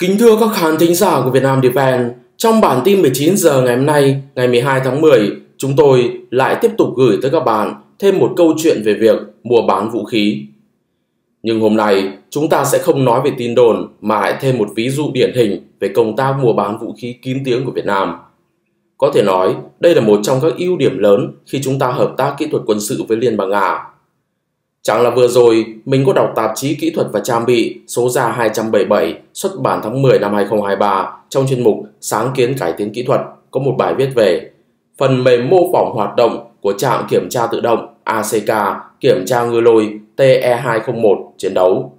Kính thưa các khán thính giả của Việt Nam Defense, trong bản tin 19 giờ ngày hôm nay, ngày 12 tháng 10, chúng tôi lại tiếp tục gửi tới các bạn thêm một câu chuyện về việc mua bán vũ khí. Nhưng hôm nay, chúng ta sẽ không nói về tin đồn mà lại thêm một ví dụ điển hình về công tác mua bán vũ khí kín tiếng của Việt Nam. Có thể nói, đây là một trong các ưu điểm lớn khi chúng ta hợp tác kỹ thuật quân sự với Liên bang Nga. Chẳng là vừa rồi, mình có đọc tạp chí Kỹ thuật và Trang bị số ra 277 xuất bản tháng 10 năm 2023 trong chuyên mục Sáng kiến cải tiến kỹ thuật có một bài viết về phần mềm mô phỏng hoạt động của trạm kiểm tra tự động ACK kiểm tra ngư lôi TE201 chiến đấu.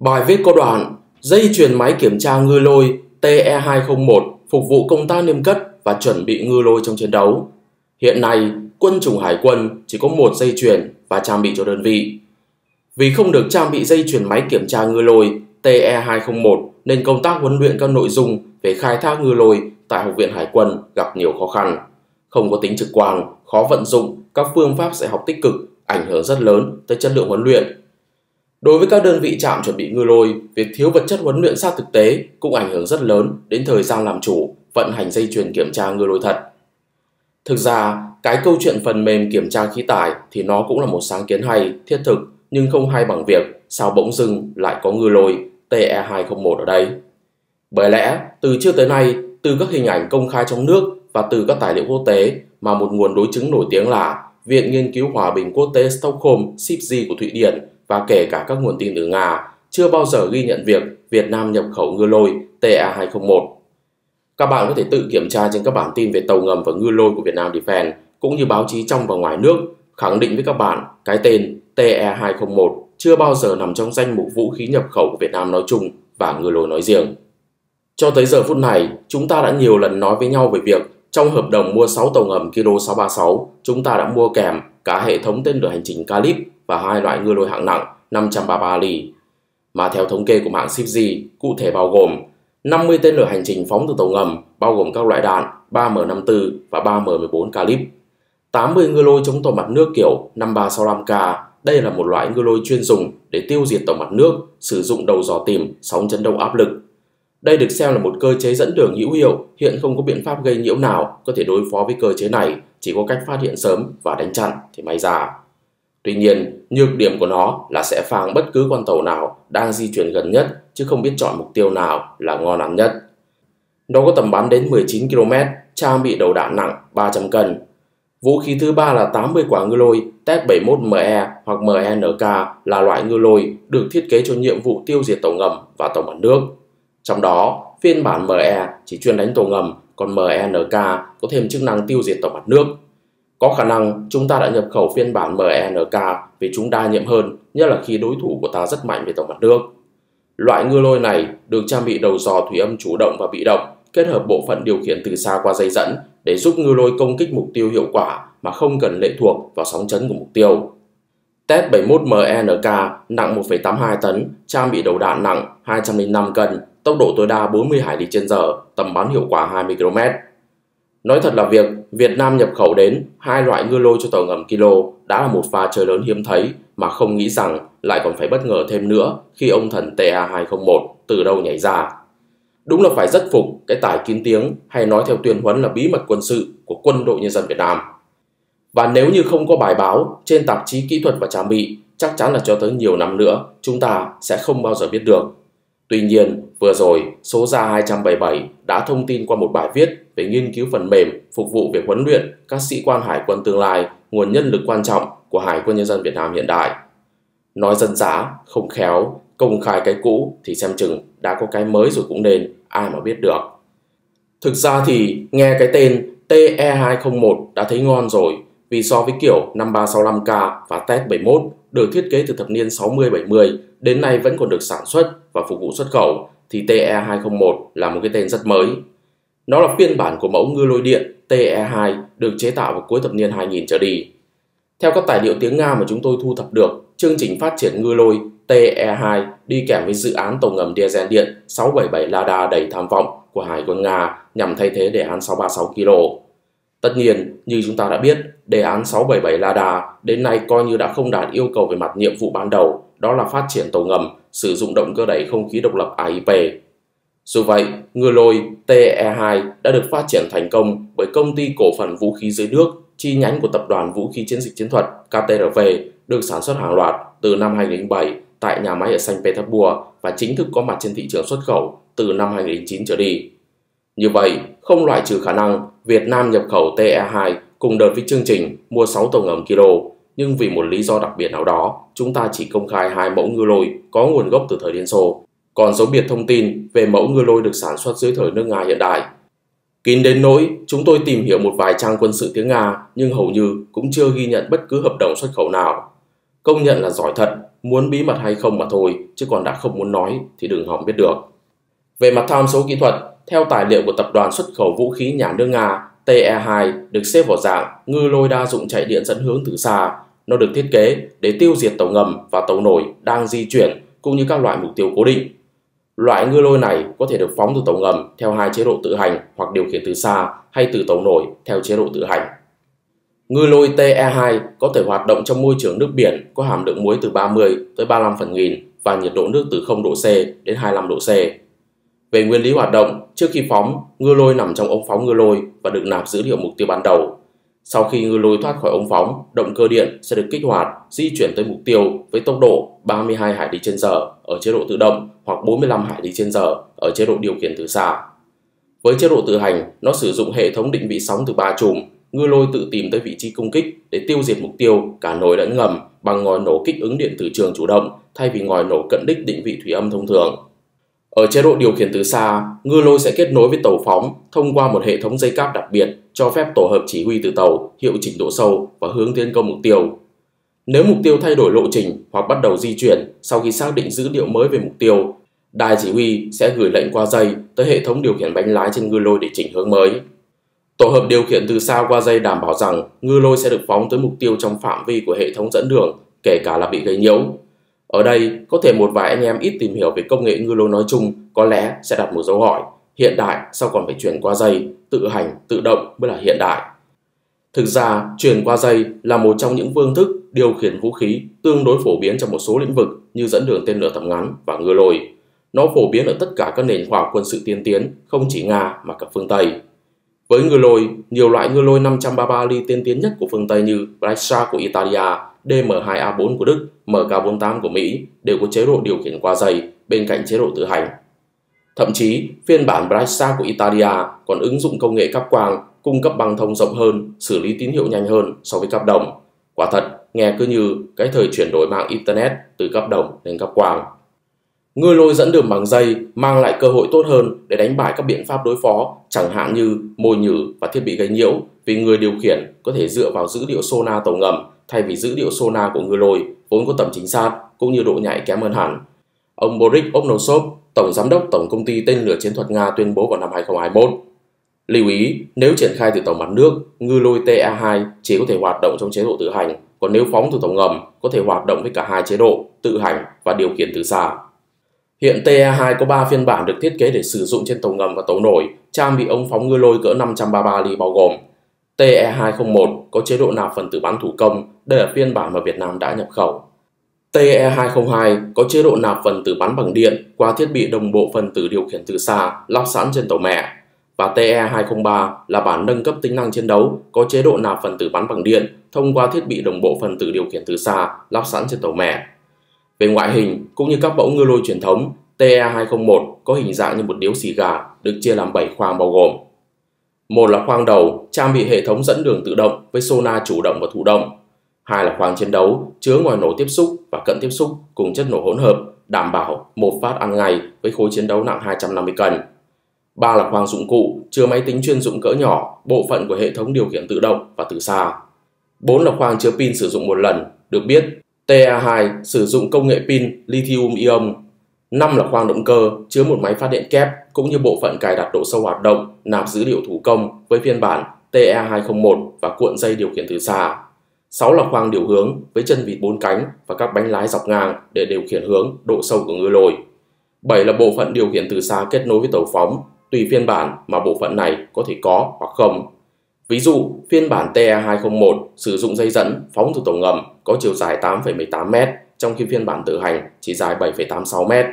Bài viết có đoạn dây chuyền máy kiểm tra ngư lôi TE201 phục vụ công tác niêm cất và chuẩn bị ngư lôi trong chiến đấu. Hiện nay, quân chủng hải quân chỉ có một dây chuyền và trang bị cho đơn vị. Vì không được trang bị dây chuyển máy kiểm tra ngư lôi TE201 nên công tác huấn luyện các nội dung về khai thác ngư lôi tại Học viện Hải quân gặp nhiều khó khăn. Không có tính trực quan, khó vận dụng, các phương pháp dạy học tích cực ảnh hưởng rất lớn tới chất lượng huấn luyện. Đối với các đơn vị trạm chuẩn bị ngư lôi, việc thiếu vật chất huấn luyện sát thực tế cũng ảnh hưởng rất lớn đến thời gian làm chủ, vận hành dây chuyền kiểm tra ngư lôi thật. Thực ra, cái câu chuyện phần mềm kiểm tra khí tải thì nó cũng là một sáng kiến hay, thiết thực, nhưng không hay bằng việc sao bỗng dưng lại có ngư lôi TE201 ở đây. Bởi lẽ, từ trước tới nay, từ các hình ảnh công khai trong nước và từ các tài liệu quốc tế mà một nguồn đối chứng nổi tiếng là Viện Nghiên cứu Hòa bình Quốc tế Stockholm SIPG của Thụy Điển và kể cả các nguồn tin từ Nga chưa bao giờ ghi nhận việc Việt Nam nhập khẩu ngư lôi TA201. Các bạn có thể tự kiểm tra trên các bản tin về tàu ngầm và ngư lôi của Việt Nam Defense cũng như báo chí trong và ngoài nước khẳng định với các bạn cái tên TE201 chưa bao giờ nằm trong danh mục vũ khí nhập khẩu của Việt Nam nói chung và ngư lôi nói riêng. Cho tới giờ phút này, chúng ta đã nhiều lần nói với nhau về việc trong hợp đồng mua 6 tàu ngầm Kilo 636, chúng ta đã mua kèm cả hệ thống tên lửa hành trình Calip và hai loại ngư lôi hạng nặng 533 ly. Mà theo thống kê của mạng SIPG, cụ thể bao gồm 50 tên lửa hành trình phóng từ tàu ngầm, bao gồm các loại đạn 3M54 và 3M14 Calip, 80 ngư lôi chống tàu mặt nước kiểu 5365K. Đây là một loại ngư lôi chuyên dùng để tiêu diệt tàu mặt nước, sử dụng đầu dò tìm, sóng chấn động áp lực. Đây được xem là một cơ chế dẫn đường hữu hiệu, hiện không có biện pháp gây nhiễu nào có thể đối phó với cơ chế này, chỉ có cách phát hiện sớm và đánh chặn thì may ra. Tuy nhiên, nhược điểm của nó là sẽ phang bất cứ con tàu nào đang di chuyển gần nhất chứ không biết chọn mục tiêu nào là ngon ăn nhất. Nó có tầm bắn đến 19 km, trang bị đầu đạn nặng 300 cân, Vũ khí thứ ba là 80 quả ngư lôi TEP-71ME hoặc MENK là loại ngư lôi được thiết kế cho nhiệm vụ tiêu diệt tàu ngầm và tàu mặt nước. Trong đó, phiên bản ME chỉ chuyên đánh tàu ngầm, còn MENK có thêm chức năng tiêu diệt tàu mặt nước. Có khả năng chúng ta đã nhập khẩu phiên bản MENK vì chúng đa nhiệm hơn, nhất là khi đối thủ của ta rất mạnh về tổng mặt nước. Loại ngư lôi này được trang bị đầu dò thủy âm chủ động và bị động, kết hợp bộ phận điều khiển từ xa qua dây dẫn để giúp ngư lôi công kích mục tiêu hiệu quả mà không cần lệ thuộc vào sóng chấn của mục tiêu. TET 71MNK nặng 1,82 tấn, trang bị đầu đạn nặng 205 cân, tốc độ tối đa 40 hải lý trên giờ, tầm bắn hiệu quả 20 km. Nói thật là việc Việt Nam nhập khẩu đến hai loại ngư lôi cho tàu ngầm kilo đã là một pha chơi lớn hiếm thấy mà không nghĩ rằng lại còn phải bất ngờ thêm nữa khi ông thần TA201 từ đâu nhảy ra. Đúng là phải rất phục cái tài kín tiếng hay nói theo tuyên huấn là bí mật quân sự của quân đội nhân dân Việt Nam. Và nếu như không có bài báo trên tạp chí kỹ thuật và trang bị, chắc chắn là cho tới nhiều năm nữa chúng ta sẽ không bao giờ biết được. Tuy nhiên, vừa rồi, số ra 277 đã thông tin qua một bài viết về nghiên cứu phần mềm phục vụ việc huấn luyện các sĩ quan hải quân tương lai, nguồn nhân lực quan trọng của Hải quân Nhân dân Việt Nam hiện đại. Nói dân giá, không khéo, công khai cái cũ thì xem chừng đã có cái mới rồi cũng nên, ai mà biết được. Thực ra thì nghe cái tên TE201 đã thấy ngon rồi vì so với kiểu 5365K và TET 71 được thiết kế từ thập niên 60-70 đến nay vẫn còn được sản xuất và phục vụ xuất khẩu thì TE201 là một cái tên rất mới. Nó là phiên bản của mẫu ngư lôi điện TE2 được chế tạo vào cuối thập niên 2000 trở đi. Theo các tài liệu tiếng Nga mà chúng tôi thu thập được, chương trình phát triển ngư lôi TE2 đi kèm với dự án tàu ngầm diesel điện 677 Lada đầy tham vọng của Hải quân Nga nhằm thay thế đề án 636 kg. Tất nhiên, như chúng ta đã biết, đề án 677 Lada đến nay coi như đã không đạt yêu cầu về mặt nhiệm vụ ban đầu, đó là phát triển tàu ngầm, sử dụng động cơ đẩy không khí độc lập AIP. Dù vậy, ngư lôi TE2 đã được phát triển thành công bởi công ty cổ phần vũ khí dưới nước chi nhánh của Tập đoàn Vũ khí Chiến dịch Chiến thuật KTRV được sản xuất hàng loạt từ năm 2007 tại nhà máy ở Saint Petersburg và chính thức có mặt trên thị trường xuất khẩu từ năm 2009 trở đi. Như vậy, không loại trừ khả năng Việt Nam nhập khẩu TE2 cùng đợt với chương trình mua 6 tàu ngầm kilo, nhưng vì một lý do đặc biệt nào đó, chúng ta chỉ công khai hai mẫu ngư lôi có nguồn gốc từ thời Liên Xô. Còn dấu biệt thông tin về mẫu ngư lôi được sản xuất dưới thời nước Nga hiện đại. Kín đến nỗi, chúng tôi tìm hiểu một vài trang quân sự tiếng Nga nhưng hầu như cũng chưa ghi nhận bất cứ hợp đồng xuất khẩu nào. Công nhận là giỏi thật, muốn bí mật hay không mà thôi, chứ còn đã không muốn nói thì đừng hỏng biết được. Về mặt tham số kỹ thuật, theo tài liệu của Tập đoàn xuất khẩu vũ khí nhà nước Nga, TE2 được xếp vào dạng ngư lôi đa dụng chạy điện dẫn hướng từ xa. Nó được thiết kế để tiêu diệt tàu ngầm và tàu nổi đang di chuyển cũng như các loại mục tiêu cố định. Loại ngư lôi này có thể được phóng từ tàu ngầm theo hai chế độ tự hành hoặc điều khiển từ xa hay từ tàu nổi theo chế độ tự hành. Ngư lôi TE2 có thể hoạt động trong môi trường nước biển có hàm lượng muối từ 30 tới 35 phần nghìn và nhiệt độ nước từ 0 độ C đến 25 độ C. Về nguyên lý hoạt động, trước khi phóng, ngư lôi nằm trong ống phóng ngư lôi và được nạp dữ liệu mục tiêu ban đầu. Sau khi ngư lôi thoát khỏi ống phóng, động cơ điện sẽ được kích hoạt, di chuyển tới mục tiêu với tốc độ 32 hải lý trên giờ ở chế độ tự động hoặc 45 hải lý trên giờ ở chế độ điều khiển từ xa. Với chế độ tự hành, nó sử dụng hệ thống định vị sóng từ ba chùm, ngư lôi tự tìm tới vị trí công kích để tiêu diệt mục tiêu cả nồi lẫn ngầm bằng ngòi nổ kích ứng điện từ trường chủ động thay vì ngòi nổ cận đích định vị thủy âm thông thường. Ở chế độ điều khiển từ xa, ngư lôi sẽ kết nối với tàu phóng thông qua một hệ thống dây cáp đặc biệt cho phép tổ hợp chỉ huy từ tàu hiệu chỉnh độ sâu và hướng tiến công mục tiêu. Nếu mục tiêu thay đổi lộ trình hoặc bắt đầu di chuyển sau khi xác định dữ liệu mới về mục tiêu, đài chỉ huy sẽ gửi lệnh qua dây tới hệ thống điều khiển bánh lái trên ngư lôi để chỉnh hướng mới. Tổ hợp điều khiển từ xa qua dây đảm bảo rằng ngư lôi sẽ được phóng tới mục tiêu trong phạm vi của hệ thống dẫn đường, kể cả là bị gây nhiễu. Ở đây, có thể một vài anh em ít tìm hiểu về công nghệ ngư lôi nói chung có lẽ sẽ đặt một dấu hỏi. Hiện đại sao còn phải chuyển qua dây, tự hành, tự động mới là hiện đại. Thực ra, chuyển qua dây là một trong những phương thức điều khiển vũ khí tương đối phổ biến trong một số lĩnh vực như dẫn đường tên lửa tầm ngắn và ngư lôi. Nó phổ biến ở tất cả các nền khoa học quân sự tiên tiến, không chỉ Nga mà cả phương Tây. Với ngư lôi, nhiều loại ngư lôi 533 ly tiên tiến nhất của phương Tây như Black Shark của Italia, DM2A4 của Đức, MK48 của Mỹ đều có chế độ điều khiển qua dây bên cạnh chế độ tự hành. Thậm chí, phiên bản Brightstar của Italia còn ứng dụng công nghệ cáp quang cung cấp băng thông rộng hơn, xử lý tín hiệu nhanh hơn so với cáp đồng. Quả thật, nghe cứ như cái thời chuyển đổi mạng Internet từ cáp đồng đến cáp quang. Ngư lôi dẫn đường bằng dây mang lại cơ hội tốt hơn để đánh bại các biện pháp đối phó, chẳng hạn như mồi nhử và thiết bị gây nhiễu, vì người điều khiển có thể dựa vào dữ liệu sonar tàu ngầm thay vì dữ liệu sonar của ngư lôi vốn có tầm chính xác cũng như độ nhạy kém hơn hẳn. Ông Boris Obnosov, Tổng Giám đốc Tổng Công ty Tên lửa Chiến thuật Nga tuyên bố vào năm 2021. Lưu ý, nếu triển khai từ tàu mặt nước, ngư lôi TA2 chỉ có thể hoạt động trong chế độ tự hành, còn nếu phóng từ tàu ngầm, có thể hoạt động với cả hai chế độ, tự hành và điều khiển từ xa. Hiện TE2 có 3 phiên bản được thiết kế để sử dụng trên tàu ngầm và tàu nổi, trang bị ống phóng ngư lôi cỡ 533 ly bao gồm TE201 có chế độ nạp phần tử bắn thủ công, đây là phiên bản mà Việt Nam đã nhập khẩu. TE202 có chế độ nạp phần tử bắn bằng điện qua thiết bị đồng bộ phần tử điều khiển từ xa lắp sẵn trên tàu mẹ. Và TE203 là bản nâng cấp tính năng chiến đấu có chế độ nạp phần tử bắn bằng điện thông qua thiết bị đồng bộ phần tử điều khiển từ xa lắp sẵn trên tàu mẹ. Về ngoại hình, cũng như các mẫu ngư lôi truyền thống, TE201 có hình dạng như một điếu xì gà, được chia làm 7 khoang bao gồm một là khoang đầu trang bị hệ thống dẫn đường tự động với sonar chủ động và thụ động. Hai là khoang chiến đấu chứa ngoài nổ tiếp xúc và cận tiếp xúc cùng chất nổ hỗn hợp đảm bảo một phát ăn ngay với khối chiến đấu nặng 250 cân. Ba là khoang dụng cụ chứa máy tính chuyên dụng cỡ nhỏ, bộ phận của hệ thống điều khiển tự động và từ xa. Bốn là khoang chứa pin sử dụng một lần, được biết TA2 sử dụng công nghệ pin lithium ion 5 là khoang động cơ chứa một máy phát điện kép cũng như bộ phận cài đặt độ sâu hoạt động, nạp dữ liệu thủ công với phiên bản TE201 và cuộn dây điều khiển từ xa. 6 là khoang điều hướng với chân vịt bốn cánh và các bánh lái dọc ngang để điều khiển hướng, độ sâu của ngư lôi. 7 là bộ phận điều khiển từ xa kết nối với tàu phóng, tùy phiên bản mà bộ phận này có thể có hoặc không. Ví dụ, phiên bản TE201 sử dụng dây dẫn phóng từ tàu ngầm có chiều dài 8,18m, trong khi phiên bản tự hành chỉ dài 7,86m.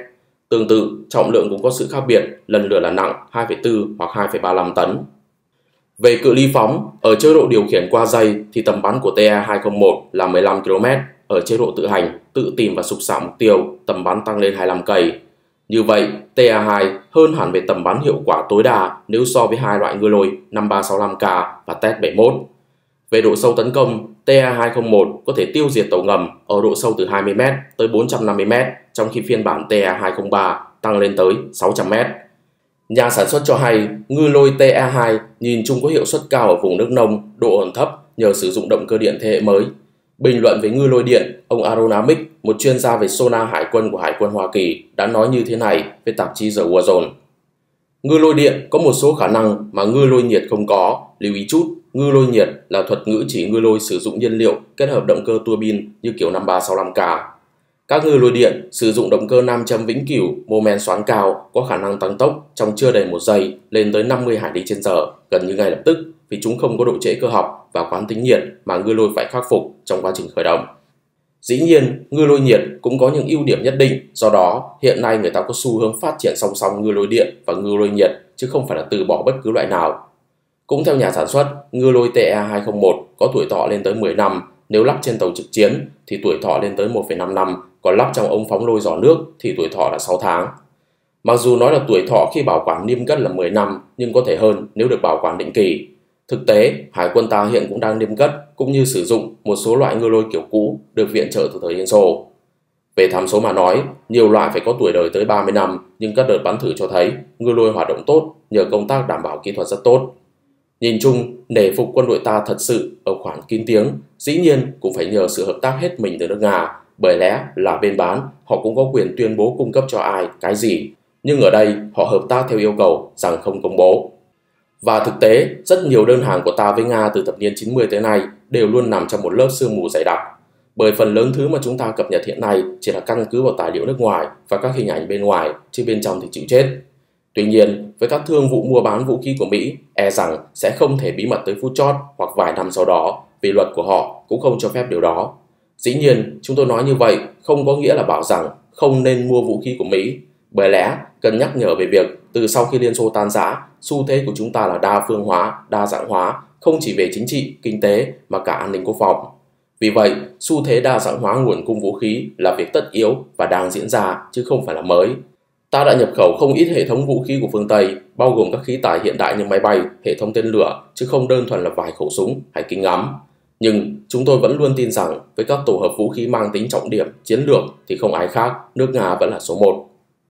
Tương tự, trọng lượng cũng có sự khác biệt, lần lượt là nặng 2,4 hoặc 2,35 tấn. Về cự ly phóng, ở chế độ điều khiển qua dây thì tầm bắn của TE201 là 15 km, ở chế độ tự hành, tự tìm và sục xạ mục tiêu, tầm bắn tăng lên 25 cây. Như vậy, TA2 hơn hẳn về tầm bắn hiệu quả tối đa nếu so với hai loại ngư lôi 5365K và TET71. Về độ sâu tấn công, TA201 có thể tiêu diệt tàu ngầm ở độ sâu từ 20m tới 450m, trong khi phiên bản TA203 tăng lên tới 600m. Nhà sản xuất cho hay, ngư lôi TA2 nhìn chung có hiệu suất cao ở vùng nước nông, độ ổn thấp nhờ sử dụng động cơ điện thế hệ mới. Bình luận về ngư lôi điện, ông Aronamic, một chuyên gia về sonar hải quân của Hải quân Hoa Kỳ, đã nói như thế này với tạp chí The Warzone. Ngư lôi điện có một số khả năng mà ngư lôi nhiệt không có. Lưu ý chút, ngư lôi nhiệt là thuật ngữ chỉ ngư lôi sử dụng nhiên liệu kết hợp động cơ tua bin như kiểu 5365K. Các ngư lôi điện sử dụng động cơ nam châm vĩnh cửu, mô men xoắn cao, có khả năng tăng tốc trong chưa đầy một giây lên tới 50 hải lý trên giờ gần như ngay lập tức vì chúng không có độ trễ cơ học và quán tính nhiệt mà ngư lôi phải khắc phục trong quá trình khởi động. Dĩ nhiên, ngư lôi nhiệt cũng có những ưu điểm nhất định, do đó hiện nay người ta có xu hướng phát triển song song ngư lôi điện và ngư lôi nhiệt chứ không phải là từ bỏ bất cứ loại nào. Cũng theo nhà sản xuất, ngư lôi TA201 có tuổi thọ lên tới 10 năm, nếu lắp trên tàu trực chiến thì tuổi thọ lên tới 1,5 năm, còn lắp trong ống phóng lôi giỏ nước thì tuổi thọ là 6 tháng. Mặc dù nói là tuổi thọ khi bảo quản niêm cất là 10 năm, nhưng có thể hơn nếu được bảo quản định kỳ. Thực tế, Hải quân ta hiện cũng đang niêm cất cũng như sử dụng một số loại ngư lôi kiểu cũ được viện trợ từ thời Liên Xô. Về tham số mà nói, nhiều loại phải có tuổi đời tới 30 năm, nhưng các đợt bắn thử cho thấy ngư lôi hoạt động tốt nhờ công tác đảm bảo kỹ thuật rất tốt. Nhìn chung, nể phục quân đội ta thật sự ở khoản kín tiếng, dĩ nhiên cũng phải nhờ sự hợp tác hết mình từ nước Nga, bởi lẽ là bên bán, họ cũng có quyền tuyên bố cung cấp cho ai, cái gì. Nhưng ở đây, họ hợp tác theo yêu cầu rằng không công bố. Và thực tế, rất nhiều đơn hàng của ta với Nga từ thập niên 90 tới nay đều luôn nằm trong một lớp sương mù dày đặc. Bởi phần lớn thứ mà chúng ta cập nhật hiện nay chỉ là căn cứ vào tài liệu nước ngoài và các hình ảnh bên ngoài, chứ bên trong thì chịu chết. Tuy nhiên, với các thương vụ mua bán vũ khí của Mỹ, e rằng sẽ không thể bí mật tới phút chót hoặc vài năm sau đó, vì luật của họ cũng không cho phép điều đó. Dĩ nhiên, chúng tôi nói như vậy không có nghĩa là bảo rằng không nên mua vũ khí của Mỹ, bởi lẽ cần nhắc nhở về việc từ sau khi Liên Xô tan rã, xu thế của chúng ta là đa phương hóa, đa dạng hóa, không chỉ về chính trị, kinh tế mà cả an ninh quốc phòng. Vì vậy, xu thế đa dạng hóa nguồn cung vũ khí là việc tất yếu và đang diễn ra chứ không phải là mới. Ta đã nhập khẩu không ít hệ thống vũ khí của phương Tây, bao gồm các khí tài hiện đại như máy bay, hệ thống tên lửa, chứ không đơn thuần là vài khẩu súng hay kính ngắm. Nhưng chúng tôi vẫn luôn tin rằng với các tổ hợp vũ khí mang tính trọng điểm, chiến lược thì không ai khác, nước Nga vẫn là số 1.